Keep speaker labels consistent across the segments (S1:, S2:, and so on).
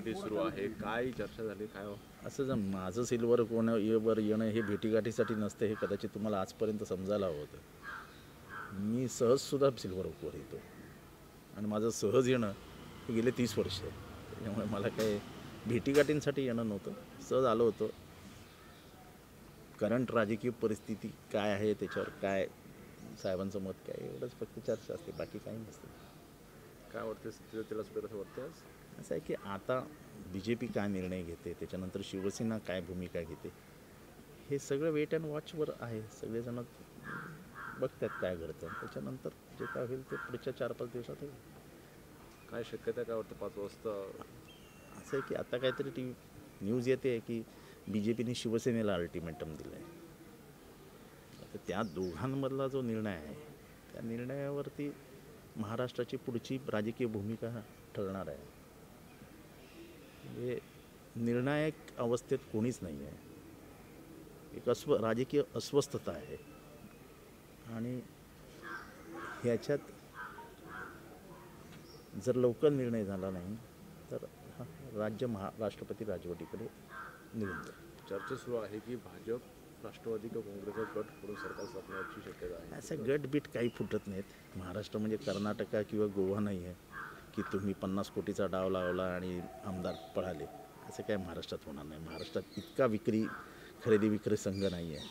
S1: भेटीगाठी सुरू आहे? काय चर्चा झाली? काय हो?
S2: असं जर माझं सिल्वर कोण वर येणं हे भेटीगाठीसाठी नसतं हे कदाचित तुम्हाला आजपर्यंत समजायला हवं होतं. मी सहजसुद्धा सिल्वर ओकवर येतो. आणि माझं सहज येणं हे गेले तीस वर्ष. आहे त्याच्यामुळे मला काय भेटीगाठींसाठी येणं नव्हतं. सहज आलो होतो. करंट राजकीय परिस्थिती काय आहे त्याच्यावर काय साहेबांचं मत काय एवढंच फक्त चर्चा असते. बाकी काही नसते.
S1: काय वाटतं स्थितीला सुधार असं वाटतं?
S2: असं आहे की आता बी जे पी काय निर्णय घेते त्याच्यानंतर शिवसेना काय भूमिका घेते हे सगळं वेट अँड वॉचवर आहे. सगळेजण बघतात काय घडतं. त्याच्यानंतर जे काय होईल ते पुढच्या चार पाच दिवसात होईल.
S1: काय शक्यता काय वाटतं? पाच वाजता?
S2: असं आहे की आता काहीतरी टी न्यूज येते की बी जे पीने शिवसेनेला अल्टिमेटम दिलं आहे आता त्या दोघांमधला जो निर्णय आहे त्या निर्णयावरती महाराष्ट्राची पुढची राजकीय भूमिका ठरणार आहे. म्हणजे निर्णायक अवस्थेत कोणीच नाही आहे एक अस्व राजकीय अस्वस्थता आहे. आणि ह्याच्यात जर लवकर निर्णय झाला नाही तर राज्य महा राष्ट्रपती राजवटीकडे निघून जाईल.
S1: चर्चा सुरू आहे की भाजप राष्ट्रवादी किंवा काँग्रेसचा गट करून सरकार स्थापण्याची शक्यता आहे.
S2: असं गटबीट काही फुटत नाहीत. महाराष्ट्र म्हणजे कर्नाटका किंवा गोवा नाही आहे की तुम्ही पन्नास कोटीचा डाव लावला आणि आमदार पळाले. असं काय महाराष्ट्रात होणार नाही. महाराष्ट्रात इतका विक्री खरेदी विक्री संघ नाही आहे.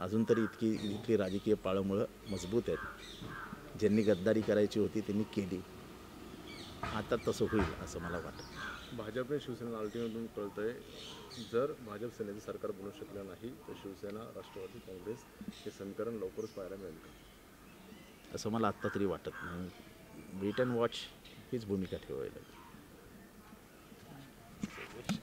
S2: अजून तरी इतकी इतकी राजकीय पाळंमुळं मजबूत आहेत. ज्यांनी गद्दारी करायची होती त्यांनी केली. आता तसं होईल असं मला वाटतं.
S1: भाजपने शिवसेनेला अल्टिमेटम कळतंय जर भाजप सेनेचं सरकार बनू शकलं नाही तर शिवसेना राष्ट्रवादी काँग्रेस हे समीकरण लवकरच पाहायला मिळेल. का
S2: असं मला आत्ता तरी वाटत नाही. वेट अँड वॉच भूमिका थियो अहिले?